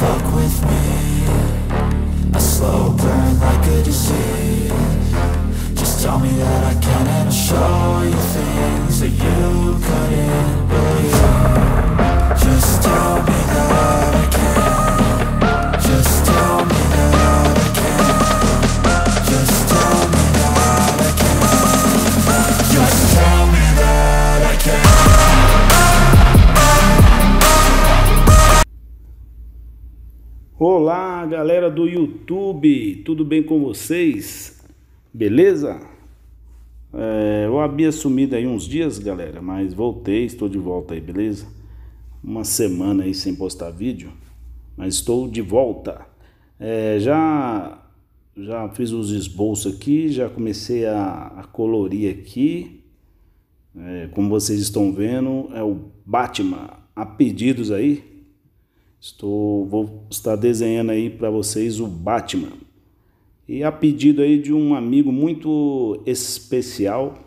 fuck with Olá, galera do YouTube, tudo bem com vocês? Beleza? É, eu havia sumido aí uns dias, galera, mas voltei, estou de volta aí, beleza? Uma semana aí sem postar vídeo, mas estou de volta. É, já, já fiz os esboços aqui, já comecei a, a colorir aqui. É, como vocês estão vendo, é o Batman a pedidos aí, Estou, vou estar desenhando aí para vocês o Batman. E a pedido aí de um amigo muito especial,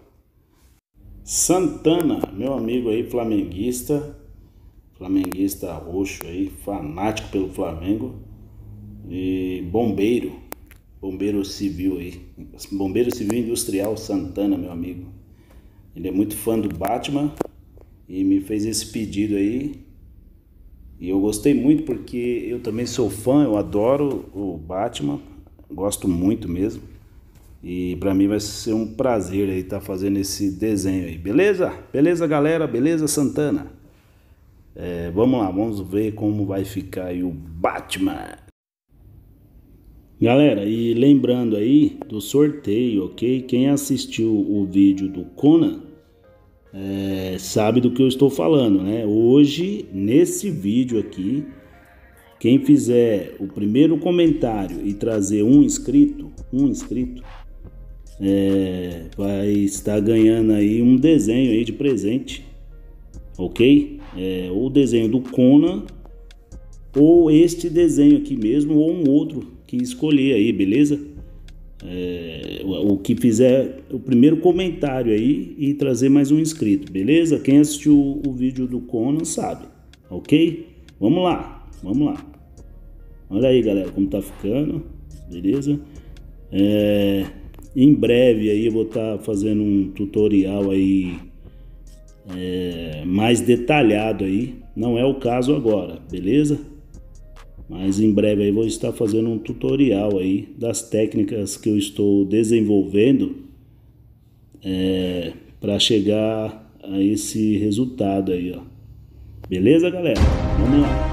Santana, meu amigo aí flamenguista, flamenguista roxo aí, fanático pelo Flamengo e bombeiro, bombeiro civil aí, bombeiro civil industrial Santana, meu amigo. Ele é muito fã do Batman e me fez esse pedido aí e eu gostei muito porque eu também sou fã, eu adoro o Batman, gosto muito mesmo. E para mim vai ser um prazer aí estar tá fazendo esse desenho aí, beleza? Beleza, galera? Beleza, Santana? É, vamos lá, vamos ver como vai ficar aí o Batman. Galera, e lembrando aí do sorteio, ok? Quem assistiu o vídeo do Conan é, sabe do que eu estou falando, né? Hoje, nesse vídeo aqui, quem fizer o primeiro comentário e trazer um inscrito, um inscrito, é, vai estar ganhando aí um desenho aí de presente, ok? É, o desenho do Conan ou este desenho aqui mesmo ou um outro que escolher aí, beleza? É, o que fizer o primeiro comentário aí e trazer mais um inscrito, beleza? Quem assistiu o vídeo do Conan sabe, ok? Vamos lá, vamos lá. Olha aí, galera, como tá ficando, beleza? É, em breve aí eu vou estar tá fazendo um tutorial aí é, mais detalhado aí. Não é o caso agora, beleza? Mas em breve aí vou estar fazendo um tutorial aí das técnicas que eu estou desenvolvendo é, para chegar a esse resultado aí, ó. Beleza, galera? Vamos lá.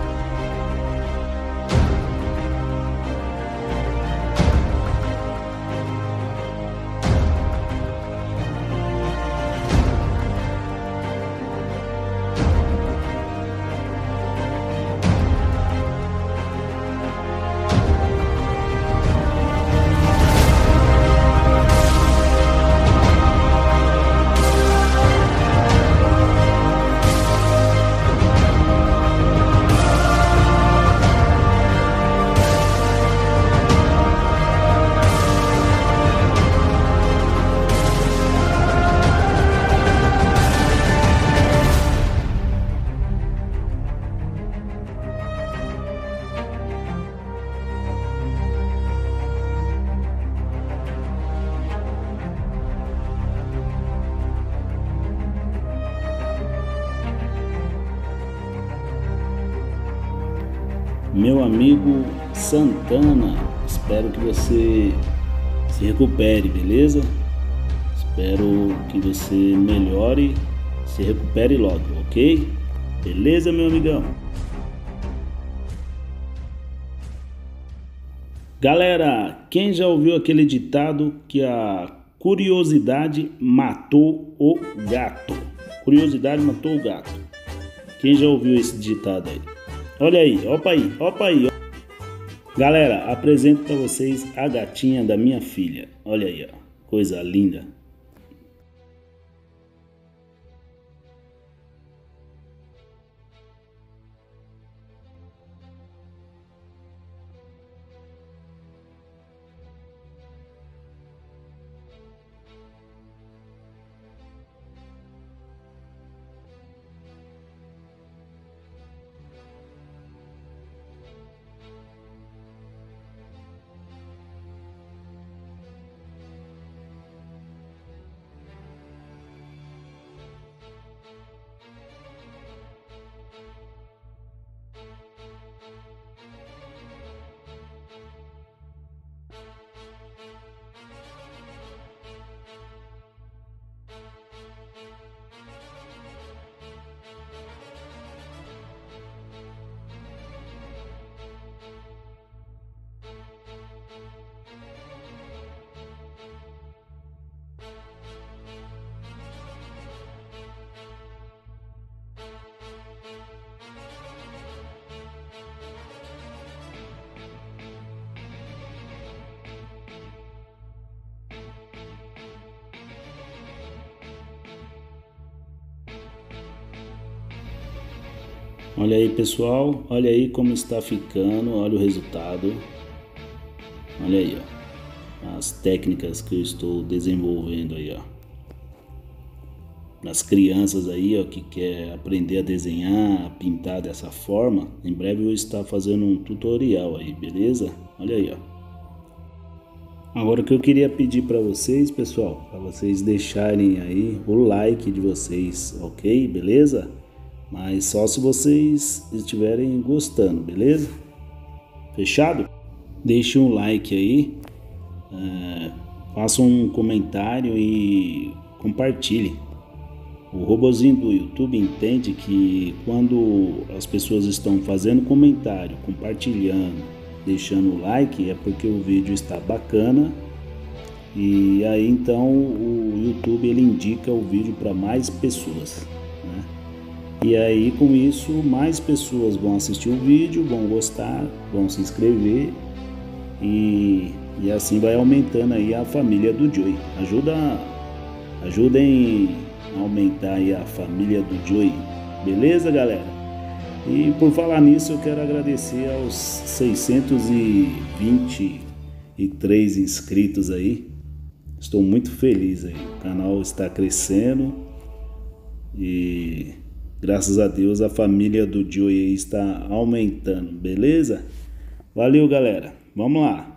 Meu amigo Santana. Espero que você se recupere, beleza? Espero que você melhore, se recupere logo, ok? Beleza, meu amigão? Galera, quem já ouviu aquele ditado que a curiosidade matou o gato? Curiosidade matou o gato. Quem já ouviu esse ditado aí? Olha aí, opa aí, opa aí. Galera, apresento para vocês a gatinha da minha filha. Olha aí, ó. Coisa linda. Olha aí, pessoal. Olha aí como está ficando. Olha o resultado. Olha aí, ó. As técnicas que eu estou desenvolvendo aí, ó. As crianças aí, ó, que quer aprender a desenhar, a pintar dessa forma, em breve eu vou estar fazendo um tutorial aí, beleza? Olha aí, ó. Agora o que eu queria pedir para vocês, pessoal, para vocês deixarem aí o like de vocês, ok? Beleza? Mas só se vocês estiverem gostando, beleza? Fechado? Deixe um like aí, é, faça um comentário e compartilhe. O robozinho do YouTube entende que quando as pessoas estão fazendo comentário, compartilhando, deixando o like, é porque o vídeo está bacana e aí então o YouTube ele indica o vídeo para mais pessoas. Né? E aí com isso mais pessoas vão assistir o vídeo, vão gostar, vão se inscrever e, e assim vai aumentando aí a família do Joey. Ajuda, ajudem a aumentar aí a família do Joey. Beleza, galera? E por falar nisso, eu quero agradecer aos 623 inscritos aí. Estou muito feliz aí. O canal está crescendo e Graças a Deus a família do Joey está aumentando, beleza? Valeu, galera. Vamos lá.